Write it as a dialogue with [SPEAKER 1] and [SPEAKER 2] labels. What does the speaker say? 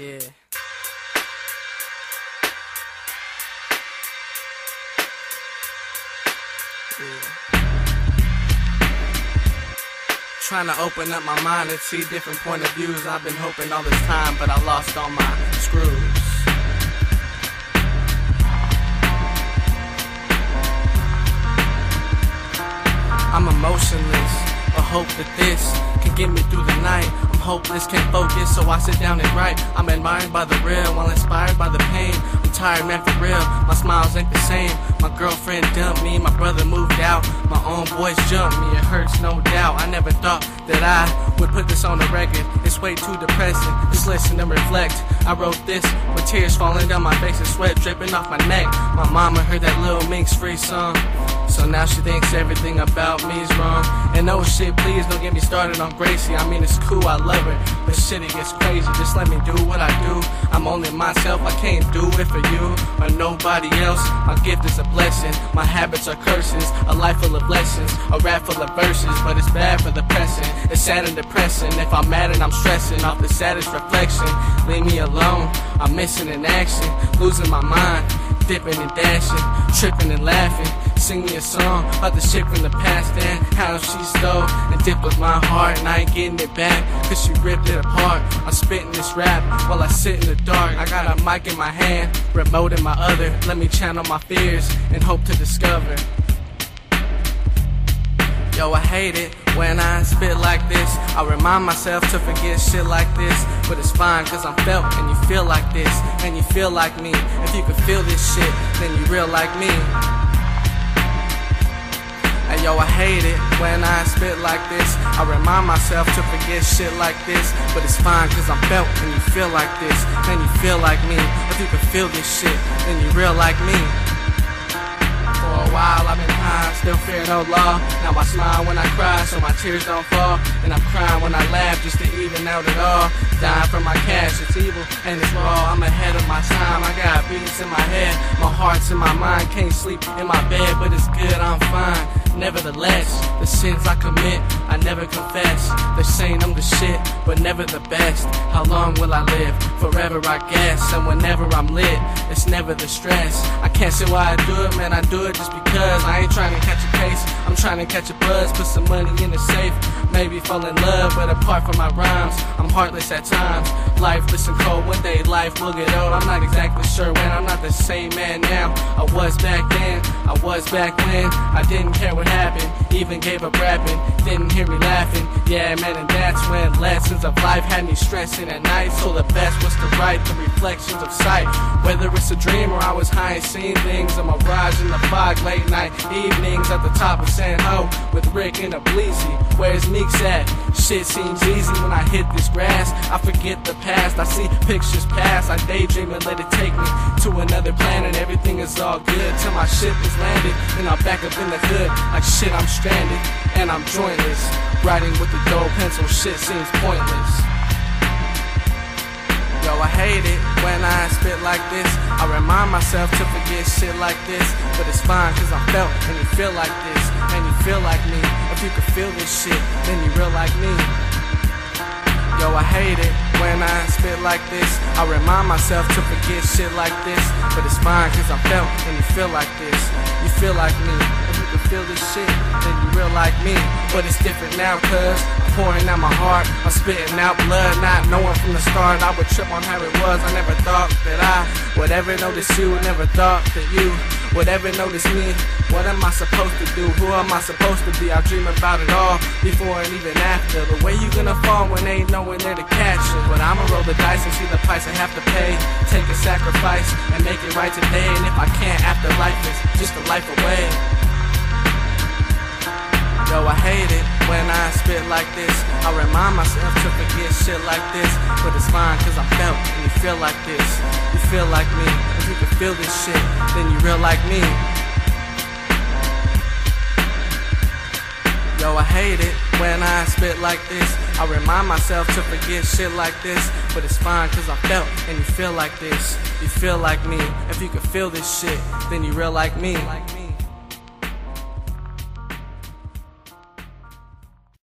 [SPEAKER 1] Yeah. Yeah. Trying to open up my mind and see different point of views. I've been hoping all this time, but I lost all my screws. I'm emotionless, but hope that this get me through the night. I'm hopeless, can't focus, so I sit down and write. I'm admired by the real, while inspired by the pain. I'm tired, man, for real. My smiles ain't the same. My girlfriend dumped me, my brother moved out. My own boys jumped me, it hurts, no doubt. I never thought that I would put this on the record. It's way too depressing. Just listen and reflect. I wrote this with tears falling down my face and sweat dripping off my neck. My mama heard that Lil Mink's free song. So now she thinks everything about me is wrong. And oh shit, please don't get me started on Gracie. I mean, it's cool, I love her. But shit, it gets crazy. Just let me do what I do. I'm only myself, I can't do it for you or nobody else. My gift is a blessing. My habits are curses. A life full of lessons. A rap full of verses. But it's bad for the pressing. It's sad and depressing. If I'm mad and I'm stressing off the saddest reflection, leave me alone. I'm missing in action. Losing my mind. Dipping and dashing. Tripping and laughing. Sing me a song about the shit from the past and how she stole and dipped with my heart and I ain't getting it back cause she ripped it apart. I'm spitting this rap while I sit in the dark. I got a mic in my hand, remote in my other. Let me channel my fears and hope to discover. Yo, I hate it when I spit like this. I remind myself to forget shit like this. But it's fine cause I'm felt and you feel like this. And you feel like me. If you can feel this shit, then you real like me. Yo, I hate it when I spit like this. I remind myself to forget shit like this. But it's fine cause I'm felt and you feel like this. And you feel like me. If you can feel this shit, then you real like me. For a while I've been high, still fear no law. Now I smile when I cry so my tears don't fall. And I'm crying when I laugh just to even out it all. Dying for my cash, it's evil and it's raw. I'm ahead of my time, I got beats in my head. My heart's in my mind, can't sleep in my bed, but it's good, I'm fine. Nevertheless, the sins I commit, I never confess. They're saying I'm the shit, but never the best. How long will I live? Forever, I guess. And whenever I'm lit, it's never the stress. I can't say why I do it, man. I do it just because I ain't trying to catch a case. I'm trying to catch a buzz, put some money in the safe. Maybe fall in love, but apart from my rhymes, I'm heartless at times. Lifeless and cold, one day life will get old. I'm not exactly sure when, I'm not the same man now. I was back then, I was back when. I didn't care what happened, even gave up rapping. Didn't hear me laughing, yeah, man, and that's when lessons of life had me stressing at night. So the best was to write the reflections of sight. Whether it's a dream or I was high and seeing things, a mirage in the fog, late night evenings at the top of San Jo with Rick and a Bleezy. Where's Meeks at? Shit seems easy when I hit this grass. I forget the past, I see pictures pass. I daydream and let it take me to another planet. Everything is all good till my ship is landed. And I'm back up in the hood like shit, I'm stranded and I'm jointless. Writing with a dull pencil, shit seems pointless. Yo, I hate it when I spit like this. I remind myself to forget shit like this. But it's fine cause I'm felt and you feel like this. And you feel like me. If you can feel this shit, then you real like me. Yo, I hate it when I spit like this. I remind myself to forget shit like this. But it's fine cause I'm felt and you feel like this. You feel like me. Can feel this shit, then you real like me. But it's different now I'm pouring out my heart. I'm spitting out blood, not knowing from the start I would trip on how it was. I never thought that I would ever notice you. Never thought that you would ever notice me. What am I supposed to do? Who am I supposed to be? I dream about it all before and even after. The way you gonna fall when ain't no one there to catch you. But I'ma roll the dice and see the price I have to pay. Take a sacrifice and make it right today. And if I can't, after life is just a life away. Yo, I hate it when I spit like this. I remind myself to forget shit like this. But it's fine cause I'm felt and you feel like this. You feel like me. If you can feel this shit, then you real like me. Yo, I hate it when I spit like this. I remind myself to forget shit like this. But it's fine cause I felt and you feel like this. You feel like me. If you can feel this shit, then you real like me.